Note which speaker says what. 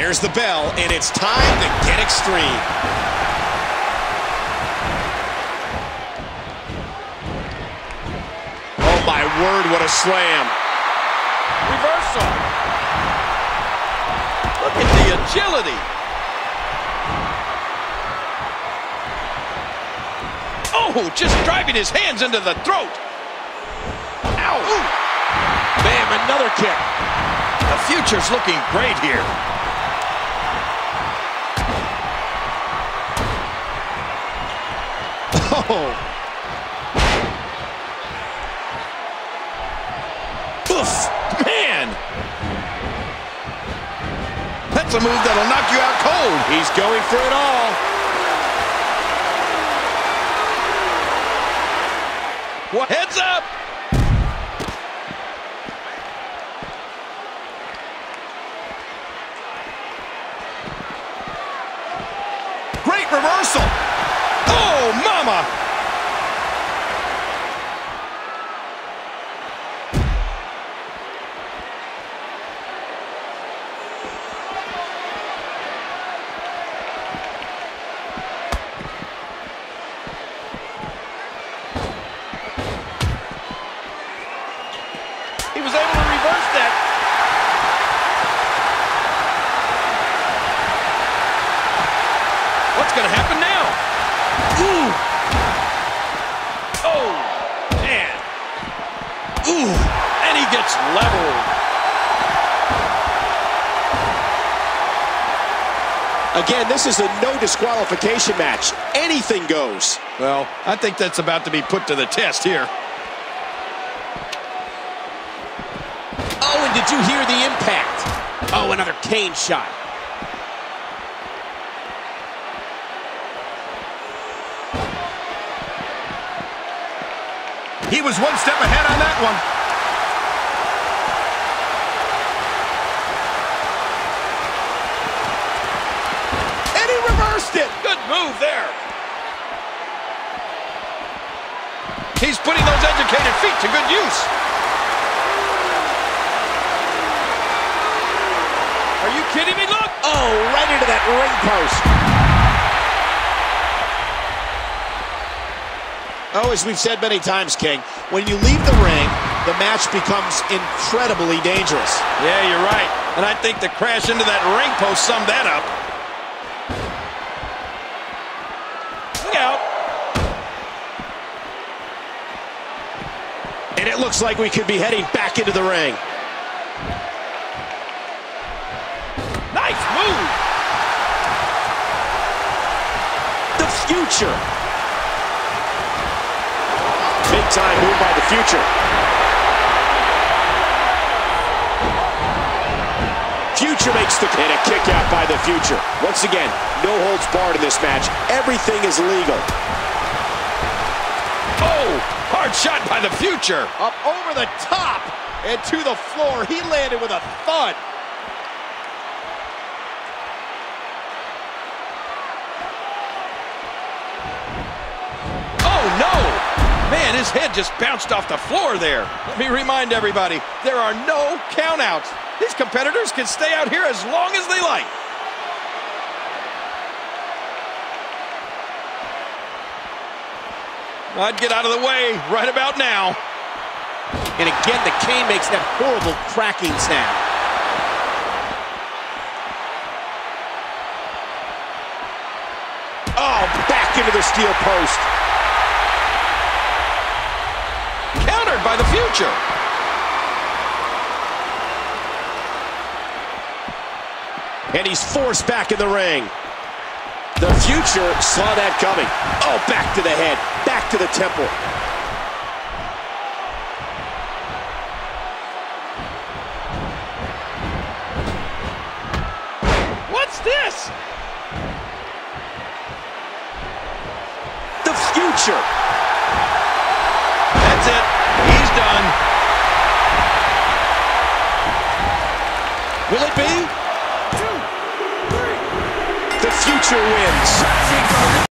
Speaker 1: There's the bell, and it's time to get extreme. Oh, my word, what a slam.
Speaker 2: Reversal. Look at the agility. Oh, just driving his hands into the throat. Ow. Ooh.
Speaker 1: Bam, another kick.
Speaker 2: The future's looking great here.
Speaker 1: Oh. Oof, man.
Speaker 2: That's a move that'll knock you out cold.
Speaker 1: He's going for it all.
Speaker 2: What? Heads up.
Speaker 1: Great reversal.
Speaker 2: He was able to reverse that. What's going to happen now? Ooh. Oh, man. Ooh. And he gets leveled.
Speaker 1: Again, this is a no disqualification match. Anything goes.
Speaker 2: Well, I think that's about to be put to the test here.
Speaker 1: Oh, and did you hear the impact? Oh, another cane shot.
Speaker 2: He was one step ahead on that one.
Speaker 1: And he reversed it.
Speaker 2: Good move there. He's putting those educated feet to good use. Are you kidding me? Look!
Speaker 1: Oh, right into that ring post. Oh, as we've said many times, King, when you leave the ring, the match becomes incredibly dangerous.
Speaker 2: Yeah, you're right. And I think the crash into that ring post summed that up. Look out.
Speaker 1: And it looks like we could be heading back into the ring.
Speaker 2: Move.
Speaker 1: The future. Big time move by the future. Future makes the and a kick out by the future. Once again, no holds barred in this match. Everything is legal.
Speaker 2: Oh, hard shot by the future.
Speaker 1: Up over the top and to the floor. He landed with a thud.
Speaker 2: Man, his head just bounced off the floor there. Let me remind everybody, there are no countouts. These competitors can stay out here as long as they like. I'd get out of the way right about now.
Speaker 1: And again, the cane makes that horrible cracking sound. Oh, back into the steel post.
Speaker 2: Countered by the future.
Speaker 1: And he's forced back in the ring. The future saw that coming. Oh, back to the head, back to the temple.
Speaker 2: What's this?
Speaker 1: The future. Will it be? The future wins.